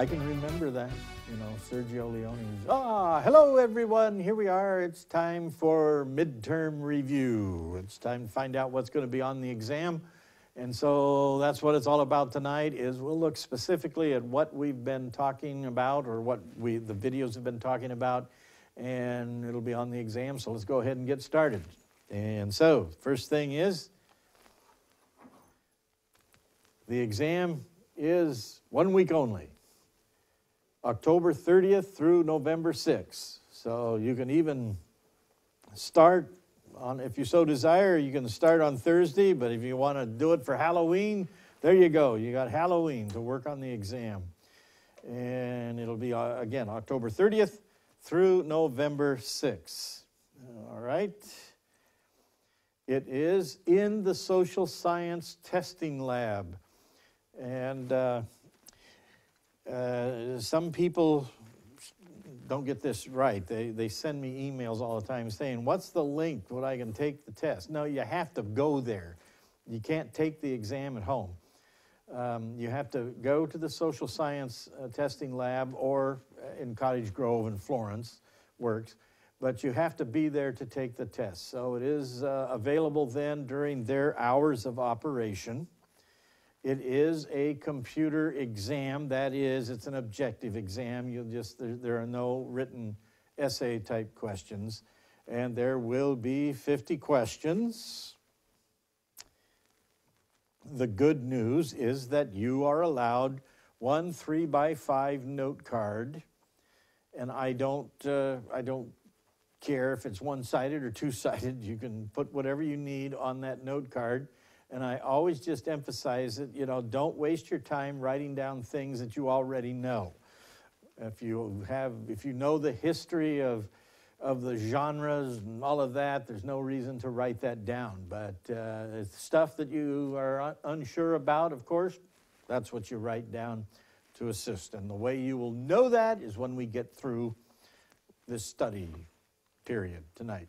I can remember that. You know, Sergio Leone. Ah, hello everyone. Here we are. It's time for midterm review. It's time to find out what's going to be on the exam. And so that's what it's all about tonight is we'll look specifically at what we've been talking about or what we the videos have been talking about and it'll be on the exam. So let's go ahead and get started. And so, first thing is the exam is one week only. October 30th through November 6th. So you can even start on, if you so desire, you can start on Thursday, but if you want to do it for Halloween, there you go. You got Halloween to work on the exam. And it'll be, uh, again, October 30th through November 6th. All right. It is in the social science testing lab. And uh, uh, some people don't get this right. They, they send me emails all the time saying, What's the link that I can take the test? No, you have to go there. You can't take the exam at home. Um, you have to go to the social science uh, testing lab or uh, in Cottage Grove in Florence, works, but you have to be there to take the test. So it is uh, available then during their hours of operation. It is a computer exam. That is, it's an objective exam. You'll just there, there are no written essay type questions, and there will be 50 questions. The good news is that you are allowed one three by five note card, and I don't uh, I don't care if it's one sided or two sided. You can put whatever you need on that note card and I always just emphasize that, you know, don't waste your time writing down things that you already know. If you have, if you know the history of, of the genres and all of that, there's no reason to write that down. But uh, stuff that you are un- unsure about, of course, that's what you write down to assist. And the way you will know that is when we get through this study period tonight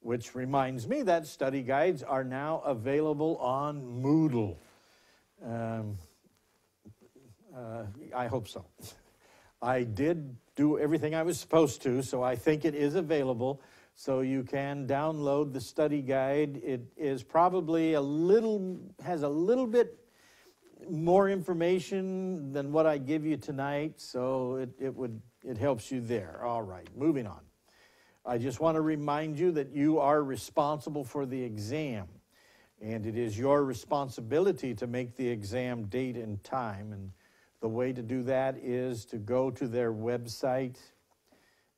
which reminds me that study guides are now available on Moodle. Um, uh, I hope so. I did do everything I was supposed to, so I think it is available. So you can download the study guide. It is probably a little, has a little bit more information than what I give you tonight, so it, it would, it helps you there. All right, moving on. I just want to remind you that you are responsible for the exam. And it is your responsibility to make the exam date and time. And the way to do that is to go to their website.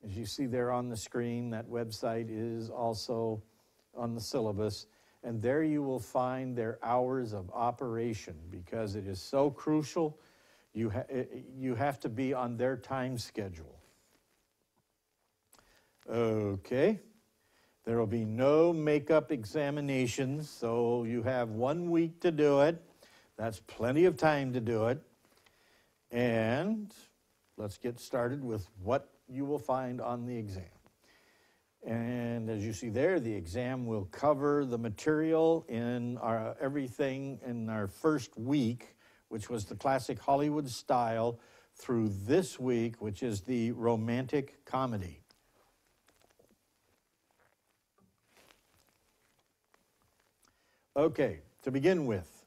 As you see there on the screen, that website is also on the syllabus. And there you will find their hours of operation because it is so crucial. You, ha- eh, eh, you have to be on their time schedule. Okay. There will be no makeup examinations, so you have one week to do it. That's plenty of time to do it. And let's get started with what you will find on the exam. And as you see there, the exam will cover the material in our everything in our first week, which was the classic Hollywood style, through this week, which is the romantic comedy. Okay, to begin with,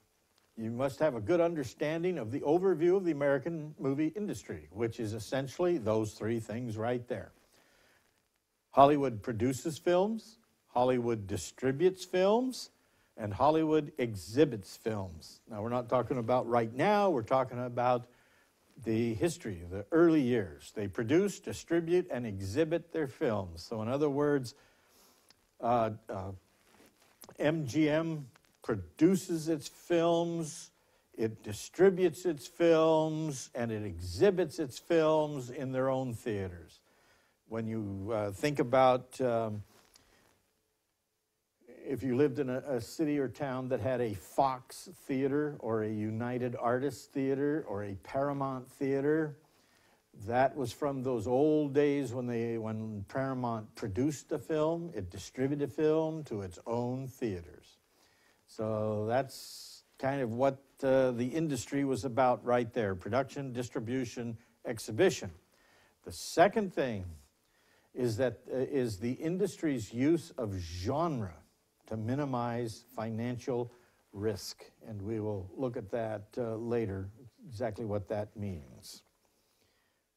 you must have a good understanding of the overview of the American movie industry, which is essentially those three things right there. Hollywood produces films, Hollywood distributes films, and Hollywood exhibits films. Now, we're not talking about right now, we're talking about the history, the early years. They produce, distribute, and exhibit their films. So, in other words, uh, uh, MGM produces its films, it distributes its films, and it exhibits its films in their own theaters. When you uh, think about um, if you lived in a, a, city or town that had a Fox theater or a United Artists theater or a Paramount theater, that was from those old days when they when Paramount produced a film, it distributed a film to its own theaters. So that's kind of what uh, the industry was about right there production, distribution, exhibition. The second thing is that uh, is the industry's use of genre to minimize financial risk, and we will look at that uh, later, exactly what that means.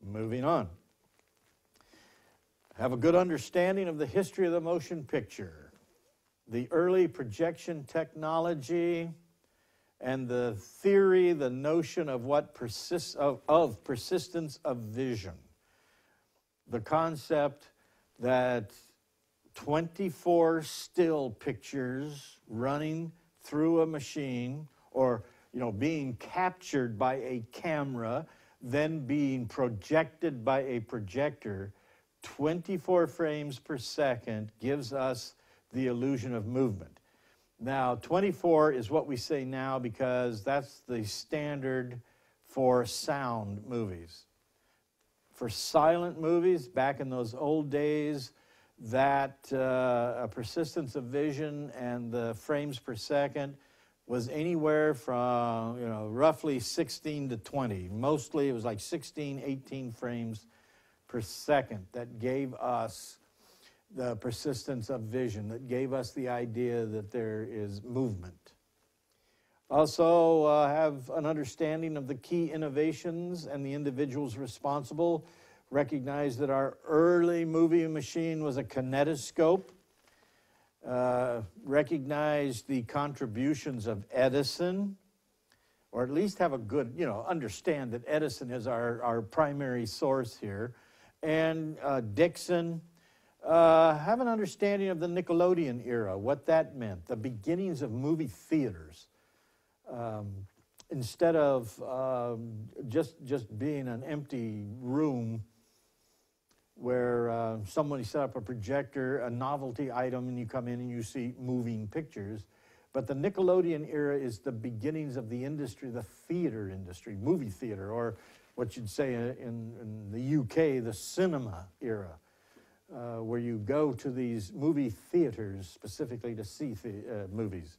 Moving on. Have a good understanding of the history of the motion picture, the early projection technology, and the theory, the notion of what persists of, of persistence of vision. The concept that 24 still pictures running through a machine or you know being captured by a camera then being projected by a projector 24 frames per second gives us the illusion of movement. Now 24 is what we say now because that's the standard for sound movies. For silent movies back in those old days that uh, a persistence of vision and the frames per second was anywhere from you know roughly 16 to 20 mostly it was like 16 18 frames per second that gave us the persistence of vision that gave us the idea that there is movement. Also uh, have an understanding of the key innovations and the individuals responsible. Recognize that our early movie machine was a kinetoscope. Uh, recognize the contributions of edison or at least have a good you know understand that edison is our, our primary source here. And uh, Dickson uh, have an understanding of the Nickelodeon era, what that meant, the beginnings of movie theaters. Um, instead of um, just, just being an empty room where uh, somebody set up a projector, a novelty item, and you come in and you see moving pictures. But the Nickelodeon era is the beginnings of the industry, the theater industry, movie theater, or what you'd say in, in the UK, the cinema era, uh, where you go to these movie theaters specifically to see the, uh, movies.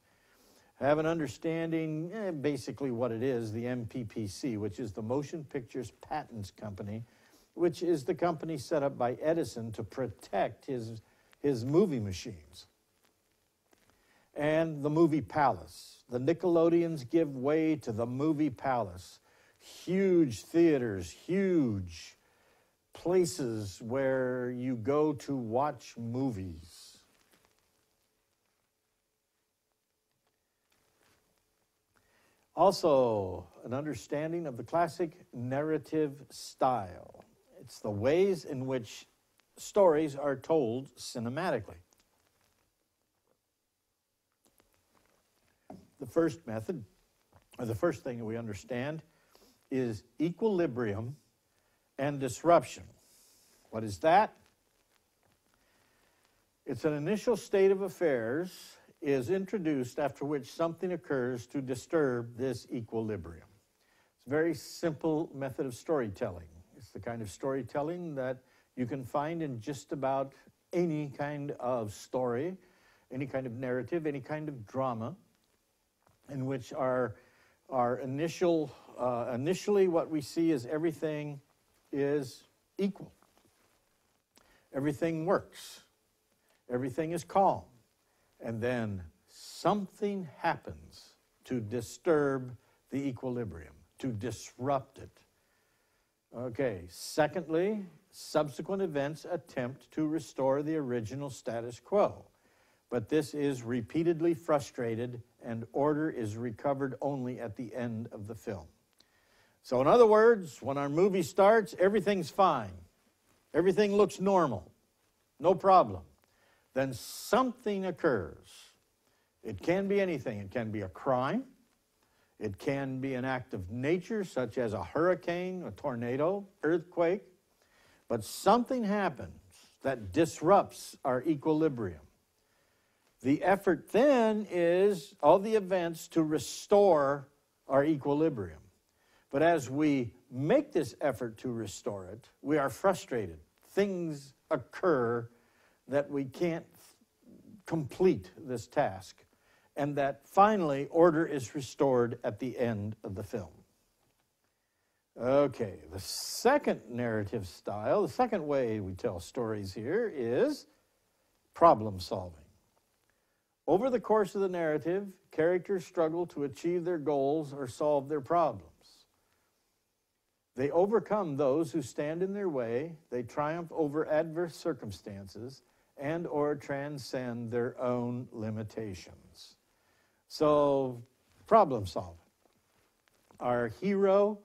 Have an understanding, eh, basically what it is, the MPPC, which is the Motion Pictures Patents Company, which is the company set up by Edison to protect his, his movie machines. And the movie palace. The Nickelodeons give way to the movie palace huge theaters, huge places where you go to watch movies. Also, an understanding of the classic narrative style. It's the ways in which stories are told cinematically. The first method, or the first thing that we understand, is equilibrium and disruption. What is that? It's an initial state of affairs is introduced after which something occurs to disturb this equilibrium. It's a very simple method of storytelling. It's the kind of storytelling that you can find in just about any kind of story, any kind of narrative, any kind of drama, in which our, our initial uh, initially what we see is everything is equal. Everything works. Everything is calm. And then something happens to disturb the equilibrium, to disrupt it. Okay, secondly, subsequent events attempt to restore the original status quo. But this is repeatedly frustrated, and order is recovered only at the end of the film. So, in other words, when our movie starts, everything's fine. Everything looks normal. No problem. Then something occurs. It can be anything. It can be a crime. It can be an act of nature, such as a hurricane, a tornado, earthquake. But something happens that disrupts our equilibrium. The effort then is all the events to restore our equilibrium. But as we make this effort to restore it, we are frustrated. Things occur that we can't complete this task. and that finally order is restored at the end of the film. Okay, the second narrative style, the second way we tell stories here is problem solving. Over the course of the narrative, characters struggle to achieve their goals or solve their problems. They overcome those who stand in their way, they triumph over adverse circumstances and or transcend their own limitations. So, problem solving. Our hero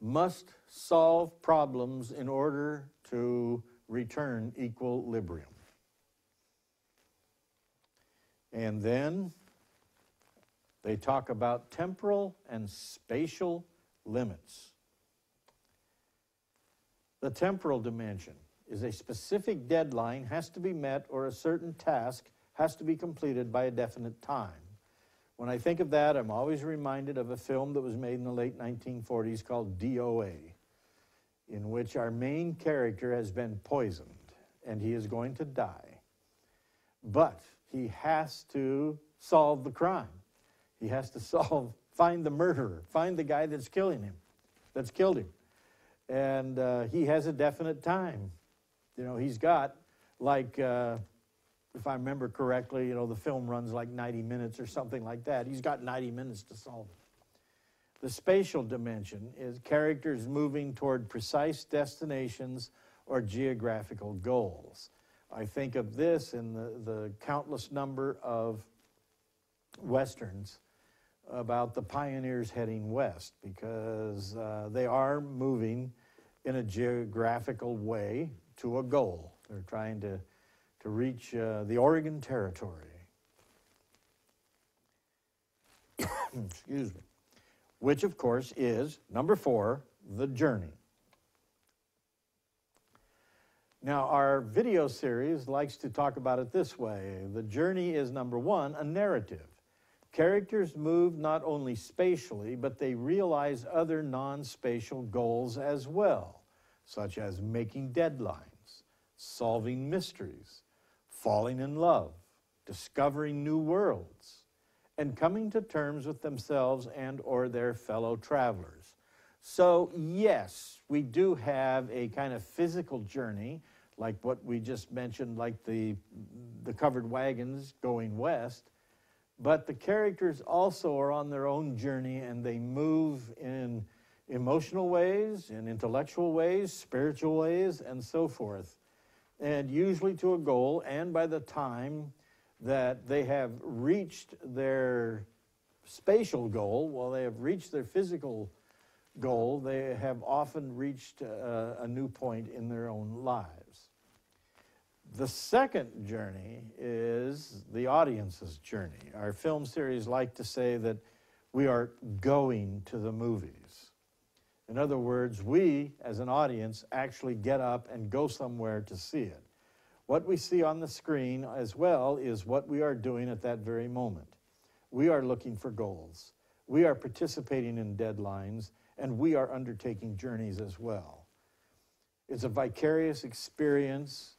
must solve problems in order to return equilibrium. And then they talk about temporal and spatial limits. The temporal dimension is a specific deadline has to be met or a certain task has to be completed by a definite time. When I think of that, I'm always reminded of a film that was made in the late 1940s called DOA, in which our main character has been poisoned and he is going to die. But he has to solve the crime. He has to solve, find the murderer, find the guy that's killing him, that's killed him and uh, he has a definite time. You know, he's got like, uh, if I remember correctly, you know, the film runs like 90 minutes or something like that. He's got 90 minutes to solve it. The spatial dimension is characters moving toward precise destinations or geographical goals. I think of this in the, the countless number of westerns about the pioneers heading west because uh, they are moving in a geographical way to a goal. They're trying to, to reach uh, the Oregon Territory. Excuse me. Which, of course, is number four, the journey. Now, our video series likes to talk about it this way the journey is number one, a narrative. Characters move not only spatially, but they realize other non spatial goals as well, such as making deadlines, solving mysteries, falling in love, discovering new worlds, and coming to terms with themselves and or their fellow travelers. So, yes, we do have a kind of physical journey like what we just mentioned like the the covered wagons going west but the characters also are on their own journey and they move in emotional ways, in intellectual ways, spiritual ways, and so forth. And usually to a goal, and by the time that they have reached their spatial goal, well, they have reached their physical goal, they have often reached a, a new point in their own lives. The second journey is the audience's journey. Our film series like to say that we are going to the movies. In other words, we as an audience actually get up and go somewhere to see it. What we see on the screen as well is what we are doing at that very moment. We are looking for goals. We are participating in deadlines and we are undertaking journeys as well. It's a vicarious experience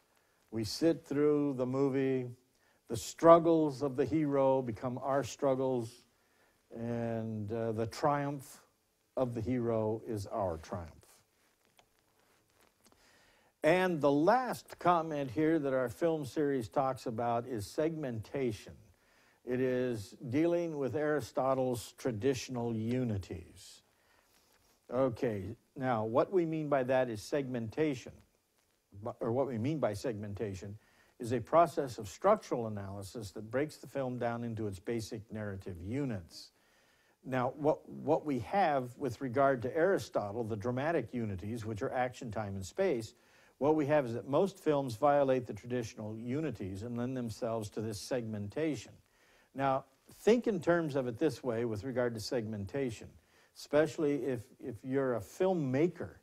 we sit through the movie. The struggles of the hero become our struggles, and uh, the triumph of the hero is our triumph. And the last comment here that our film series talks about is segmentation. It is dealing with Aristotle's traditional unities. Okay, now what we mean by that is segmentation or what we mean by segmentation, is a process of structural analysis that breaks the film down into its basic narrative units. Now, what, what we have with regard to Aristotle, the dramatic unities, which are action, time, and space, what we have is that most films violate the traditional unities and lend themselves to this segmentation. Now, think in terms of it this way with regard to segmentation, especially if, if you're a filmmaker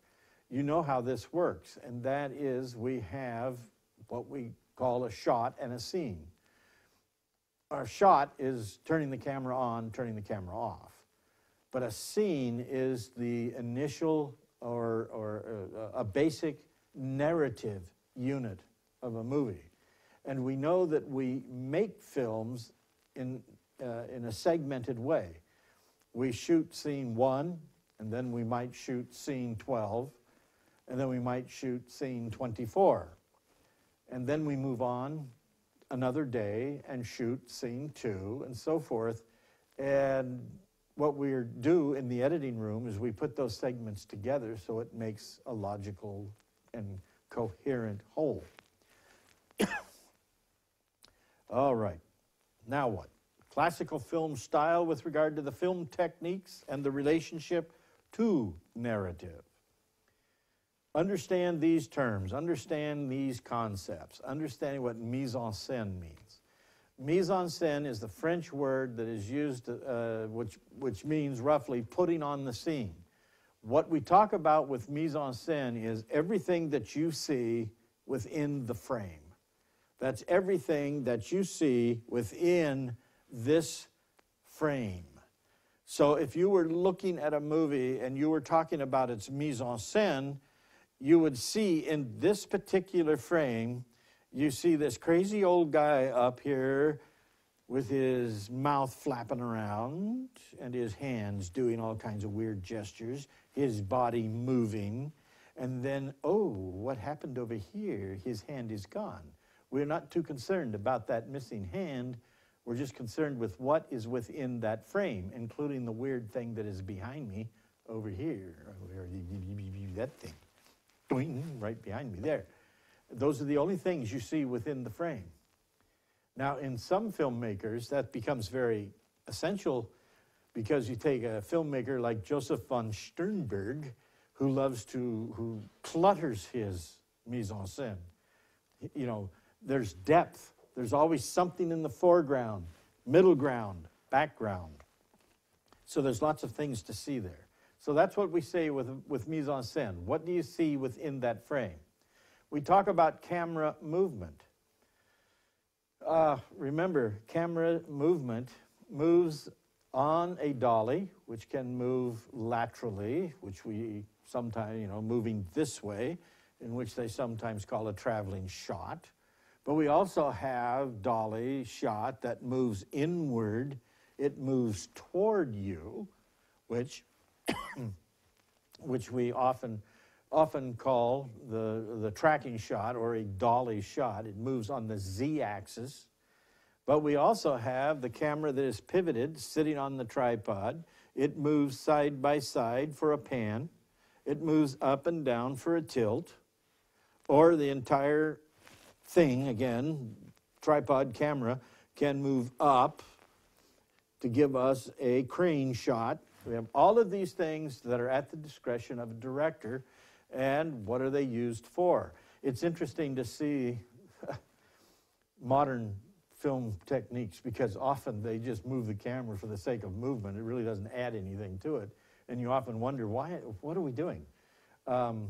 you know how this works, and that is we have what we call a shot and a scene. Our shot is turning the camera on, turning the camera off. But a scene is the initial or, or uh, a basic narrative unit of a movie. And we know that we make films in, uh, in a segmented way. We shoot scene one, and then we might shoot scene 12, and then we might shoot scene 24. And then we move on another day and shoot scene two, and so forth. And what we do in the editing room is we put those segments together so it makes a logical and coherent whole. All right, now what? Classical film style with regard to the film techniques and the relationship to narrative. Understand these terms, understand these concepts, understanding what mise en scène means. Mise en scène is the French word that is used, uh, which, which means roughly putting on the scene. What we talk about with mise en scène is everything that you see within the frame. That's everything that you see within this frame. So if you were looking at a movie and you were talking about its mise en scène, you would see in this particular frame, you see this crazy old guy up here with his mouth flapping around and his hands doing all kinds of weird gestures, his body moving. And then, oh, what happened over here? His hand is gone. We're not too concerned about that missing hand. We're just concerned with what is within that frame, including the weird thing that is behind me over here. That thing, right behind me there. Those are the only things you see within the frame. Now, in some filmmakers, that becomes very essential because you take a filmmaker like Josef von Sternberg, who loves to, who clutters his mise en scène. You know, there's depth. There's always something in the foreground, middle ground, background. So there's lots of things to see there. So that's what we say with, with mise en scène. What do you see within that frame? We talk about camera movement. Uh, remember, camera movement moves on a dolly, which can move laterally, which we sometimes, you know, moving this way, in which they sometimes call a traveling shot. But we also have dolly shot that moves inward. It moves toward you, which, which we often, often call the, the tracking shot or a dolly shot. It moves on the z-axis. But we also have the camera that is pivoted, sitting on the tripod. It moves side by side for a pan. It moves up and down for a tilt, or the entire thing, again, tripod camera, can move up to give us a crane shot. We have all of these things that are at the discretion of a director, and what are they used for? It's interesting to see modern film techniques because often they just move the camera for the sake of movement. It really doesn't add anything to it. And you often wonder, why, what are we doing? Um,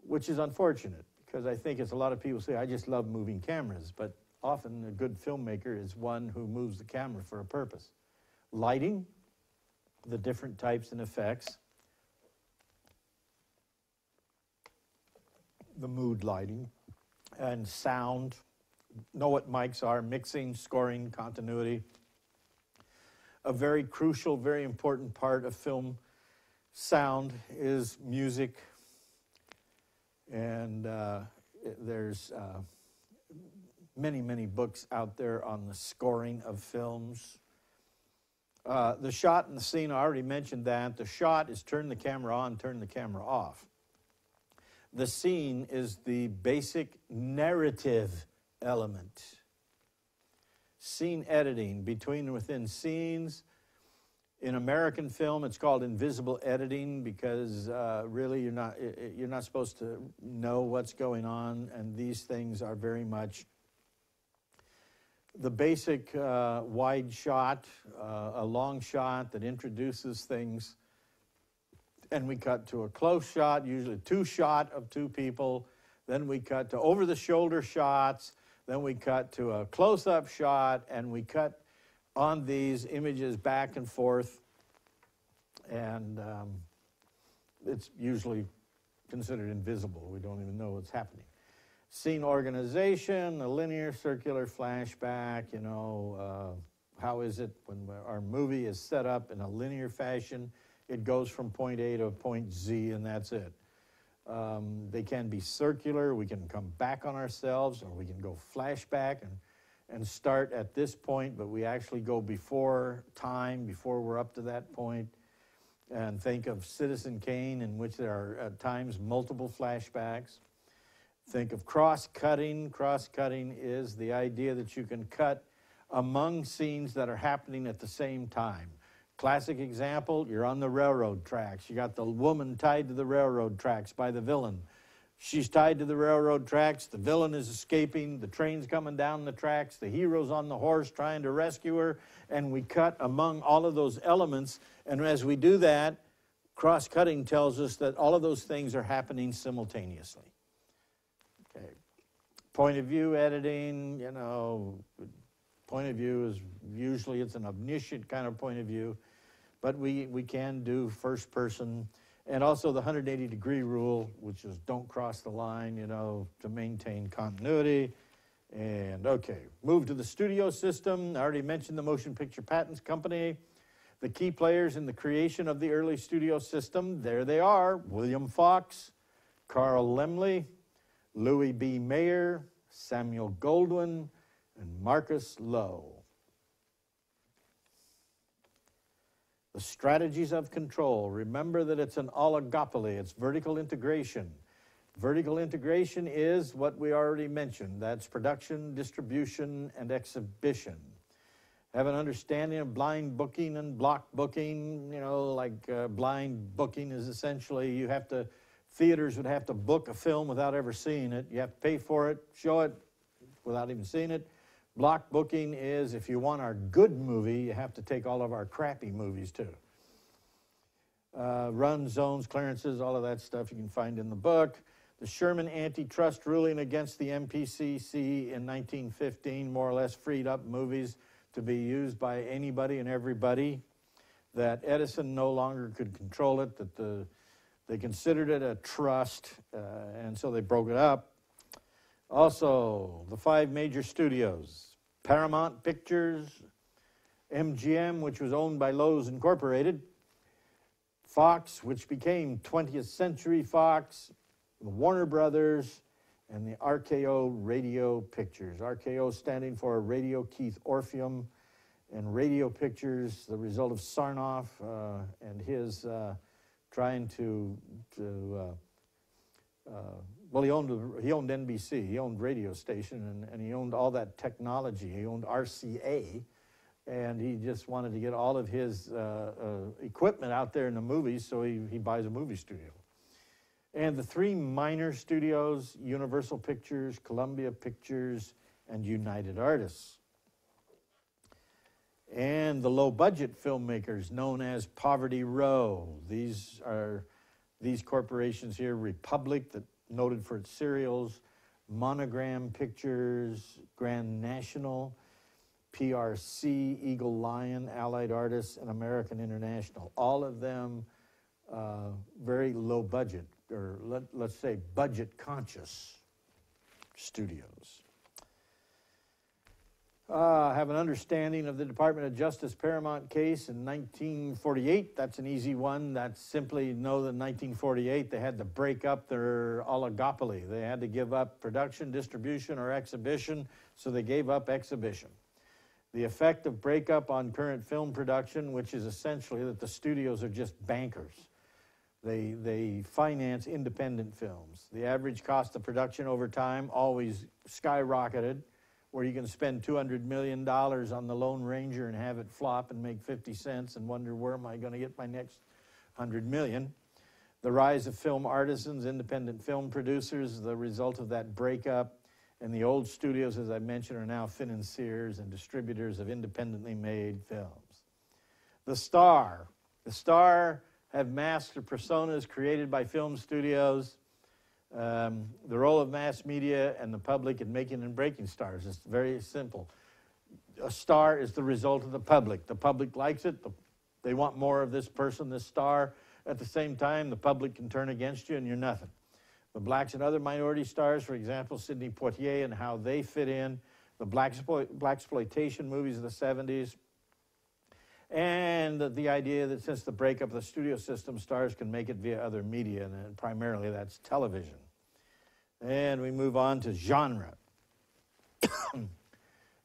which is unfortunate because I think as a lot of people say, I just love moving cameras, but often a good filmmaker is one who moves the camera for a purpose. Lighting, the different types and effects, the mood lighting, and sound, know what mics are, mixing, scoring, continuity. A very crucial, very important part of film sound is music, and uh, there's uh, many, many books out there on the scoring of films. Uh, the shot and the scene, I already mentioned that. The shot is turn the camera on, turn the camera off. The scene is the basic narrative element. Scene editing, between and within scenes, in American film, it's called invisible editing because uh, really you're not, you're not supposed to know what's going on, and these things are very much the basic uh, wide shot, uh, a long shot that introduces things, and we cut to a close shot, usually two shot of two people, then we cut to over the shoulder shots, then we cut to a close up shot, and we cut on these images back and forth, and um, it's usually considered invisible. We don't even know what's happening. Scene organization, a linear circular flashback, you know, uh, how is it when our movie is set up in a linear fashion? It goes from point A to point Z, and that's it. Um, they can be circular. We can come back on ourselves, or we can go flashback and and start at this point, but we actually go before time, before we're up to that point, and think of Citizen Kane, in which there are at times multiple flashbacks. Think of cross cutting. Cross cutting is the idea that you can cut among scenes that are happening at the same time. Classic example you're on the railroad tracks. You got the woman tied to the railroad tracks by the villain. She's tied to the railroad tracks. The villain is escaping. The train's coming down the tracks. The hero's on the horse trying to rescue her. And we cut among all of those elements. And as we do that, cross cutting tells us that all of those things are happening simultaneously. Point of view editing, you know, point of view is usually it's an omniscient kind of point of view, but we, we can do first person and also the 180 degree rule, which is don't cross the line, you know, to maintain continuity. And okay, move to the studio system. I already mentioned the Motion Picture Patents Company. The key players in the creation of the early studio system, there they are William Fox, Carl Laemmle, Louis B. Mayer, Samuel Goldwyn, and Marcus Loew. The strategies of control. Remember that it's an oligopoly, it's vertical integration. Vertical integration is what we already mentioned that's production, distribution, and exhibition. Have an understanding of blind booking and block booking. You know, like uh, blind booking is essentially you have to, theaters would have to book a film without ever seeing it. You have to pay for it, show it without even seeing it. Block booking is if you want our good movie, you have to take all of our crappy movies too. Uh, run zones, clearances, all of that stuff you can find in the book. The Sherman antitrust ruling against the MPCC in 1915 more or less freed up movies to be used by anybody and everybody. That Edison no longer could control it, that the, they considered it a trust, uh, and so they broke it up. Also, the five major studios Paramount Pictures, MGM, which was owned by Loew's Incorporated, Fox, which became 20th Century Fox, the Warner Brothers, and the RKO Radio Pictures. RKO standing for Radio Keith Orpheum, and Radio Pictures, the result of Sarnoff uh, and his uh, trying to, to uh, uh well, he owned, he owned NBC, he owned radio station, and, and he owned all that technology. He owned RCA, and he just wanted to get all of his uh, uh, equipment out there in the movies, so he, he buys a movie studio. And the three minor studios Universal Pictures, Columbia Pictures, and United Artists. And the low budget filmmakers known as Poverty Row. These are these corporations here Republic, that noted for its serials, Monogram Pictures, Grand National, PRC, Eagle Lion, Allied Artists, and American International. All of them uh, very low budget, or let, let's say budget conscious studios uh, have an understanding of the Department of Justice Paramount case in 1948. That's an easy one. That's simply know that in 1948 they had to break up their oligopoly. They had to give up production, distribution, or exhibition, so they gave up exhibition. The effect of breakup on current film production, which is essentially that the studios are just bankers. They, they finance independent films. The average cost of production over time always skyrocketed where you can spend $200 million on the Lone Ranger and have it flop and make 50 cents and wonder where am I going to get my next 100 million. The rise of film artisans, independent film producers, the result of that breakup. And the old studios, as I mentioned, are now financiers and distributors of independently made films. The Star. The Star have master personas created by film studios um, the role of mass media and the public in making and breaking stars is very simple. A star is the result of the public. The public likes it. The, they want more of this person, this star. At the same time, the public can turn against you and you're nothing. The blacks and other minority stars, for example, Sidney Poitier and how they fit in. The black, black exploitation movies of the 70s, And the, idea that since the breakup of the studio system, stars can make it via other media, and uh, primarily that's television. And we move on to genre.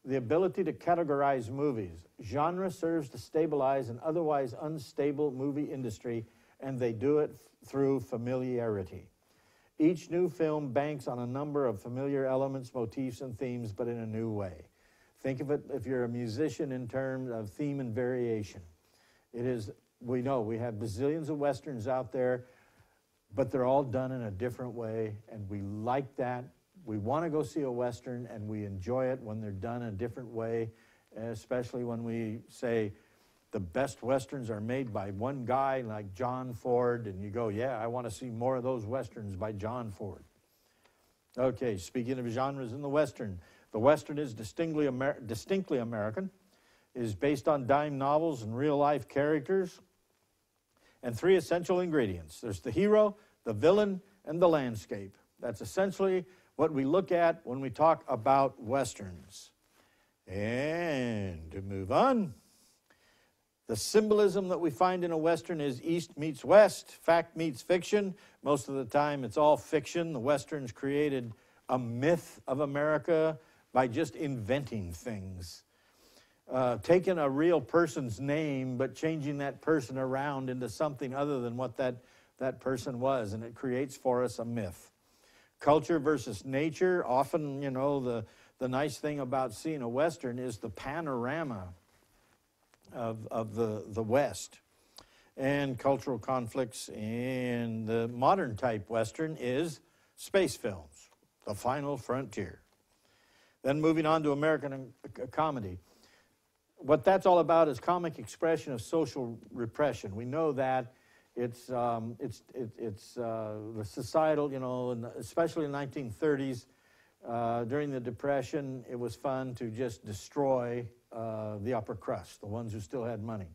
the ability to categorize movies. Genre serves to stabilize an otherwise unstable movie industry, and they do it through familiarity. Each new film banks on a number of familiar elements, motifs, and themes, but in a new way. Think of it if you're a musician in terms of theme and variation. It is, we know we have bazillions of westerns out there, but they're all done in a different way, and we like that. We want to go see a western, and we enjoy it when they're done a different way, especially when we say the best westerns are made by one guy like John Ford, and you go, yeah, I want to see more of those westerns by John Ford. Okay, speaking of genres in the western, the Western is distinctly, Amer distinctly American, is based on dime novels and real life characters, and three essential ingredients there's the hero, the villain, and the landscape. That's essentially what we look at when we talk about Westerns. And to move on, the symbolism that we find in a Western is East meets West, fact meets fiction. Most of the time, it's all fiction. The Westerns created a myth of America by just inventing things. Uh, taking a real person's name, but changing that person around into something other than what that, that person was, and it creates for us a myth. Culture versus nature, often, you know, the, the nice thing about seeing a Western is the panorama of, of the, the West. And cultural conflicts in the modern type Western is space films, the final frontier. Then moving on to American comedy. What that's all about is comic expression of social repression. We know that it's, um, it's, it, it's uh, the societal, you know, especially in the 1930s, uh, during the Depression, it was fun to just destroy uh, the upper crust, the ones who still had money.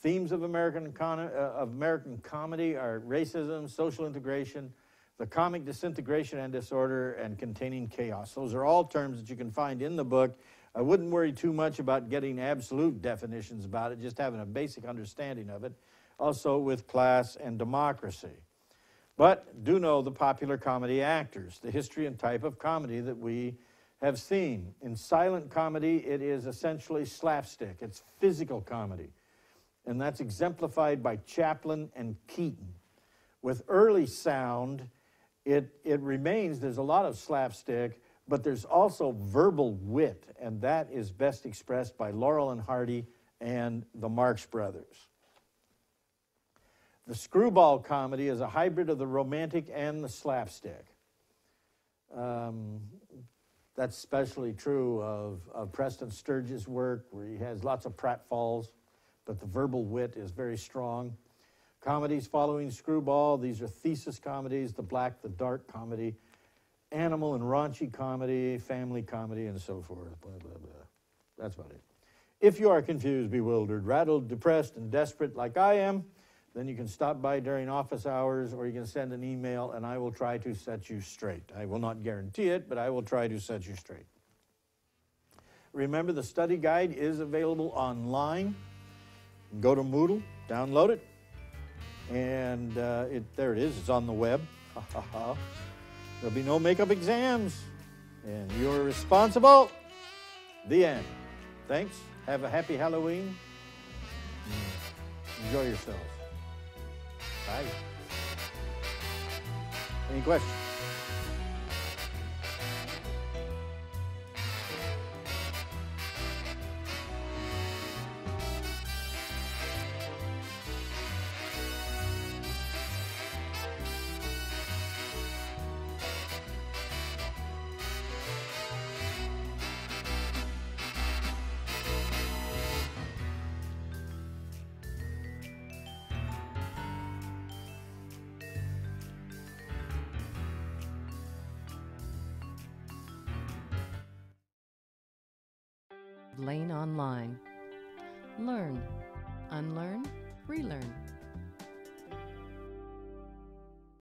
Themes of American, uh, of American comedy are racism, social integration, the comic disintegration and disorder, and containing chaos. Those are all terms that you can find in the book. I wouldn't worry too much about getting absolute definitions about it, just having a basic understanding of it. Also with class and democracy. But do know the popular comedy actors, the history and type of comedy that we have seen. In silent comedy, it is essentially slapstick, it's physical comedy. And that's exemplified by Chaplin and Keaton. With early sound, it, it remains, there's a lot of slapstick, but there's also verbal wit, and that is best expressed by Laurel and Hardy and the Marx Brothers. The screwball comedy is a hybrid of the romantic and the slapstick. Um, that's especially true of, of Preston Sturges' work, where he has lots of pratfalls, but the verbal wit is very strong. Comedies following Screwball, these are thesis comedies, the black, the dark comedy, animal and raunchy comedy, family comedy, and so forth. Blah, blah, blah. That's about it. If you are confused, bewildered, rattled, depressed, and desperate like I am, then you can stop by during office hours or you can send an email and I will try to set you straight. I will not guarantee it, but I will try to set you straight. Remember, the study guide is available online. Go to Moodle, download it, and uh, it, there it is. It's on the web. There'll be no makeup exams, and you're responsible. The end. Thanks. Have a happy Halloween. Enjoy yourselves. Bye. Any questions?